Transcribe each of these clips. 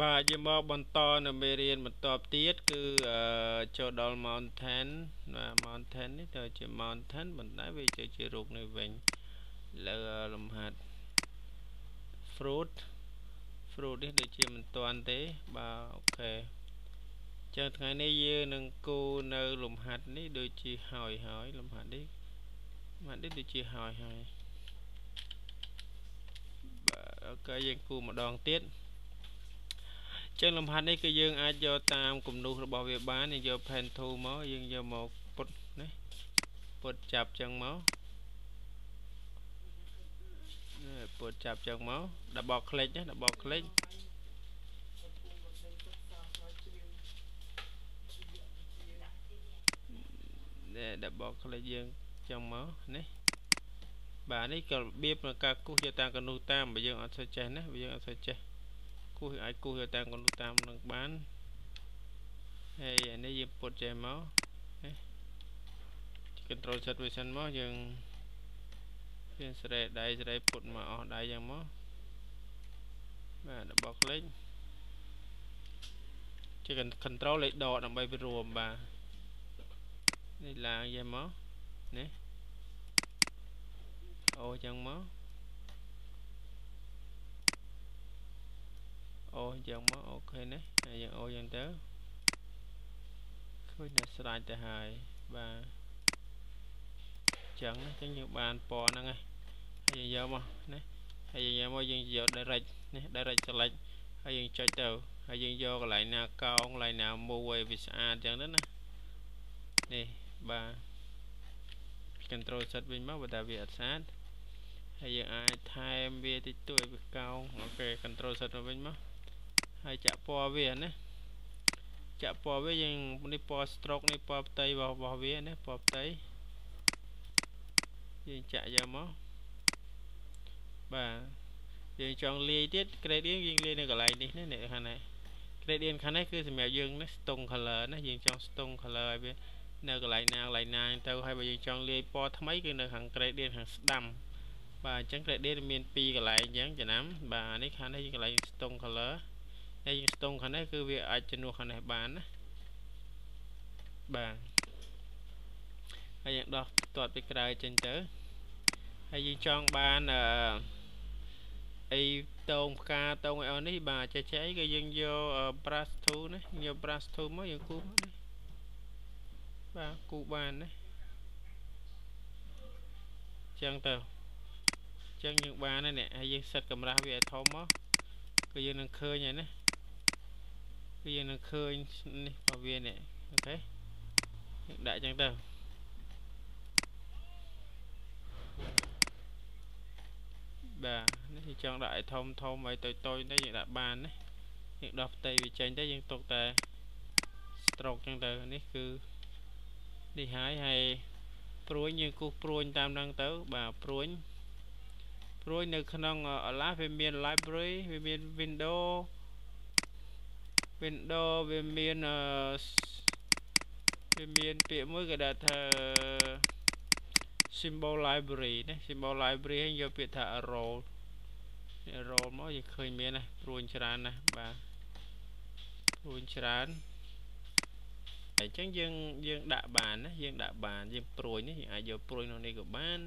បាទយើងមកបន្តនៅមេរៀនបន្តទៀតគឺចូលដល់ mountain បាទ mountain នេះទៅជា mountain ប៉ុន្តែវាជាជារូបនេះវិញលើលំហាត់ fruit fruit នេះដូចជាមិនទាន់ទេបាទអូខេចឹងថ្ងៃនេះយើងនឹងគូនៅលំហាត់នេះដូចជាហើយហើយលំហាត់នេះលំហាត់នេះដូចជាហើយហើយបាទអូខេយើងគូម្ដងទៀត ចឹងលំហាត់នេះគឺយើងអាចយកតាមគំនូសរបស់វាបានយើងយក pen tool មកយើងយកមកពុតណាពុតចាប់ចឹងមកពុតចាប់ចឹងមកដបคลิกណាដបคลิกនេះដបคลิกយើងចឹងមកនេះបាទនេះក៏របៀបនៃការគូសយកតាមគំនូសតាមបើយើងអត់សូវចេះណាបើយើងអត់សូវចេះ គូសអាចគូសតាមកន្លុះតាមនឹងបានហើយអានេះយើងពុតចេះមក control set វាសិនមកយើងយើងស្រេដៃស្រេពុតមកអស់ដៃយ៉ាងមកបាទរបស់ click ជា control លេខដកដើម្បីវារួមបាទនេះឡើងយ៉ាងមកនេះអូចឹងមក អូអញ្ចឹងមកអូខេណាហើយយើងអូអញ្ចឹងទៅឃើញតែស្រាច់ទៅហើយបាទអញ្ចឹងអញ្ចឹងយើងបានពណ៌ហ្នឹងហើយហើយយើងយកមកណាហើយយើងយកមកយើងយក direct នេះ direct select ហើយយើងចុចទៅហើយយើងយកកន្លែងណាកោងកន្លែងណាមូឲ្យវាស្អាតអញ្ចឹងទៅណានេះបាទ control set វិញមកបើតែវាអត់ស្អាតហើយយើងអាចថែមវាតិចតួចវាកោងអូខេ control set មកវិញមក ហើយចាក់ពណ៌វាណាចាក់ពណ៌វាយើងនេះពណ៌ stroke នេះពណ៌ផ្ទៃរបស់វាណាពណ៌ផ្ទៃយើងចាក់យកមកបាទយើងចង់លាយទៀត gradient យើងលាយនៅកន្លែងនេះណានេះខាងនេះ gradient ខាងនេះគឺសម្រាប់យើងណា stone color ណាយើងចង់ stone color ឲ្យវានៅកន្លែងណាកន្លែងណាទៅហើយបើយើងចង់លាយពណ៌ថ្មីគឺនៅខាង gradient ខាងស្ដាំបាទអញ្ចឹង gradient មាន2កន្លែងអញ្ចឹងចំណាំបាទនេះខាងនេះកន្លែង stone color ហើយយើងស្ទង់ខាងនេះគឺវាអាចជំនួសខាងនេះបានណាបាទហើយយើងដោះទាត់ពីក្រៅចេញទៅហើយយើងចង់បានអឺអីតងផ្កាតងអីអស់នេះបាទចេះចេះអីក៏យើងយក brush tool ណាយក brush tool មកយើងគូសនេះបាទគូបានណាចឹងទៅចឹងយើងបានហើយនេះហើយយើងសិតកម្រាស់វាឲ្យធំមកគឺយើងនឹងឃើញហើយណា គឺយើងនឹងឃើញនេះរបស់វានេះអូខេយើងដាក់ចឹងទៅបាទនេះចង់ដាក់ឲ្យធំធំឲ្យតូចតូចទៅយើងដាក់បានណាយើងដោះផ្ទៃវាចេញទៅយើងទុកតែ stroke ចឹងទៅនេះគឺនេះហើយហើយព្រួយយើងគូសព្រួយតាមហ្នឹងទៅបាទព្រួយព្រួយនៅក្នុង Olaf វាមាន library វាមាន window window វាមានវាមានពាក្យមួយគេដាក់ថា symbol library ណា symbol library ហើយយកពាក្យថា role role មកយើងឃើញមានណាព្រួញច្រើនណាបាទព្រួញច្រើនអញ្ចឹងយើងយើងដាក់បានណាយើងដាក់បានយើងព្រួយនេះយើងអាចយកព្រួយនោះនេះក៏បាន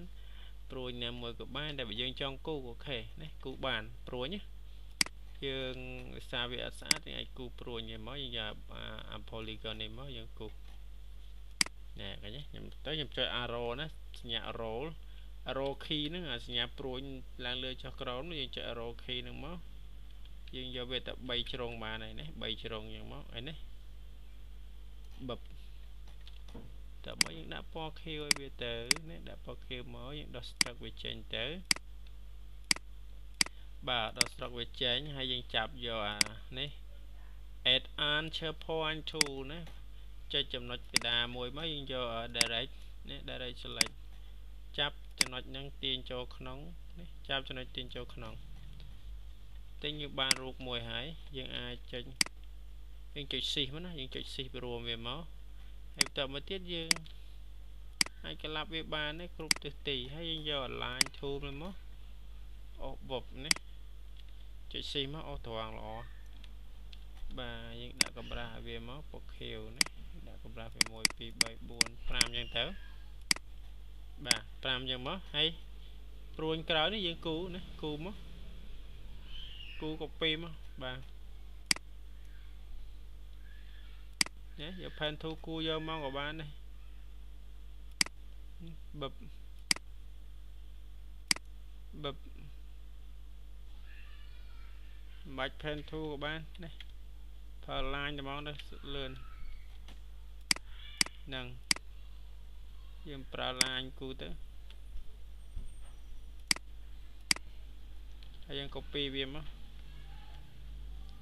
ព្រួយណាមួយក៏បានតែបើយើងចង់គូអូខេណាគូបានព្រួយណា យើងវិសាវាអត់ស្អាតយើងអាចគូព្រួញនេះមកយើងយកអា polygon នេះមកយើងគូណែឃើញទេខ្ញុំទៅខ្ញុំចុច arrow ណាសញ្ញា roll arrow key ហ្នឹងអាសញ្ញាព្រួញឡើងលើចុះក្រោមយើងចុច arrow key ហ្នឹងមកយើងយកវាទៅ3ជ្រុងបានហើយណា3ជ្រុងយ៉ាងមកហើយណាបបតើមកយើងដាក់ពណ៌ខៀវឲ្យវាទៅណាដាក់ពណ៌ខៀវមកយើងដោះ stroke វាចេញទៅ បាទដល់ stroke វាចេញហើយយើងចាប់យកអានេះ add answer point tool ណាចុចចំណុចកដាមួយមកយើងយក direct នេះ direct select ចាប់ចំណុចហ្នឹងទាញចូលក្នុងនេះចាប់ចំណុចទាញចូលក្នុងទិញយើងបានរូបមួយហើយយើងអាចចុចយើងចុចស៊ីសមកណាយើងចុចស៊ីសរួមវាមកហើយបន្តមកទៀតយើងអាចក្លាប់វាបានទេគ្រប់ទិសទីហើយយើងយក align tool មកអូបបនេះ ចុចស៊ីមកអូត្រង់ល្អបាទយើងដាក់កម្រាស់វាមកពណ៌ខៀវណាដាក់កម្រាស់វា1 2 3 4 5អញ្ចឹងទៅបាទ5អញ្ចឹងមកហើយព្រួញក្រោយនេះយើងគូណាគូមកគូ copy មកបាទណាយក pen tool គូយកមកក៏បានដែរបឹបបឹប បាច់ pen tool ក៏បាននេះប្រើ line តែហ្មងទៅលឿនហ្នឹងយើងប្រើ line គូទៅហើយយើង copy វាមក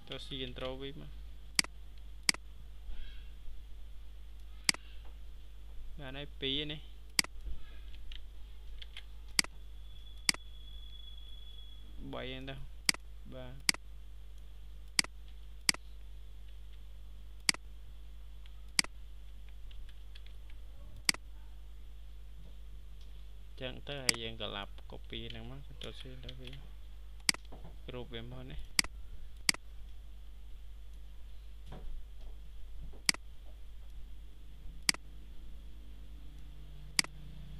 ទៅ C intro វាមកបានហើយ2នេះ3ហ្នឹងទៅបាទ ចឹងទៅហើយយើងក៏ឡាប់ copy ហ្នឹងមក Ctrl C ទៅវាគ្រប់វាមកនេះ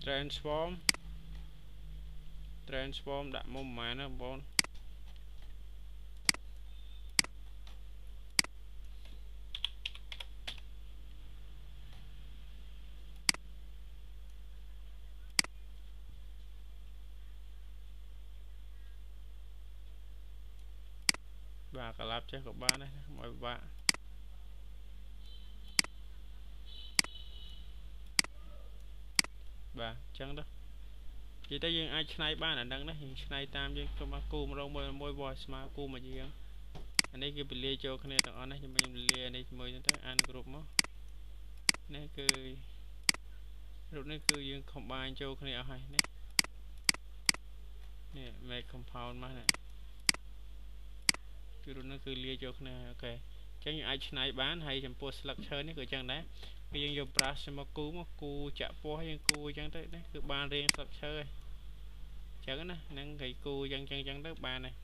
transform transform ដាក់មុំប៉ុន្មានណាបង ប្អូនបាទកលាប់ចេះក៏បានដែរកុំឲ្យពិបាកបាទអញ្ចឹងទៅនិយាយទៅយើងអាចឆ្នៃបានអាហ្នឹងណាយើងឆ្នៃតាមយើងទៅមកគូម្ដងមួយមួយវ៉ស្មើគូមកយើងអានេះគឺពលាចូលគ្នាទាំងអស់ណាខ្ញុំខ្ញុំលានេះជាមួយទៅអានគ្រប់មកនេះគឺរូបនេះគឺយើង combine ចូលគ្នាអស់ហើយនេះនេះ make compound មកណា គឺរូបនេះគឺលាចូលគ្នាអូខេអញ្ចឹងយើងអាចឆ្នៃបានហើយចំពោះស្លឹកឈើនេះក៏អញ្ចឹងដែរគឺយើងយក brush មកគូមកគូចាក់ពណ៌យើងគូអញ្ចឹងទៅនេះគឺបានរៀងស្លឹកឈើហើយអញ្ចឹងណាហ្នឹងគេគូអញ្ចឹងអញ្ចឹងទៅបានហើយ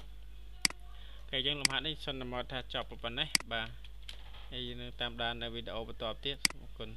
គេអញ្ចឹងលំហាត់នេះសិនតែមកថាចប់ប៉ុណ្ណេះបាទហើយយើងនឹងតាមដាននៅវីដេអូបន្តទៀតអរគុណ